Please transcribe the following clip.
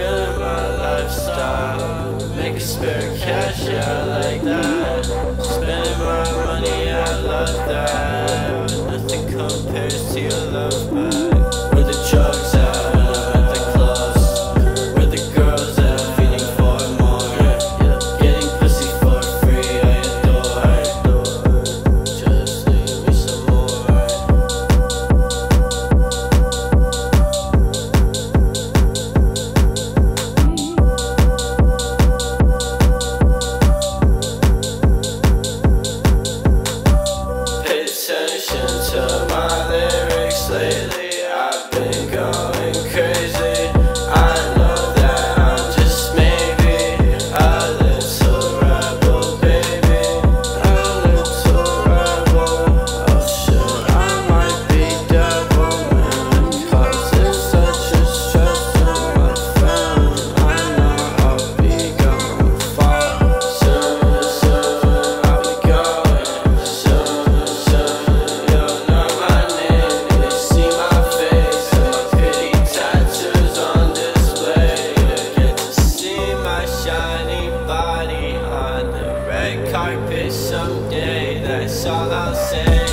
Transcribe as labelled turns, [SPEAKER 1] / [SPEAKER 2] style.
[SPEAKER 1] feeling my lifestyle. Make a spare cash. carpet someday, that's all I'll say.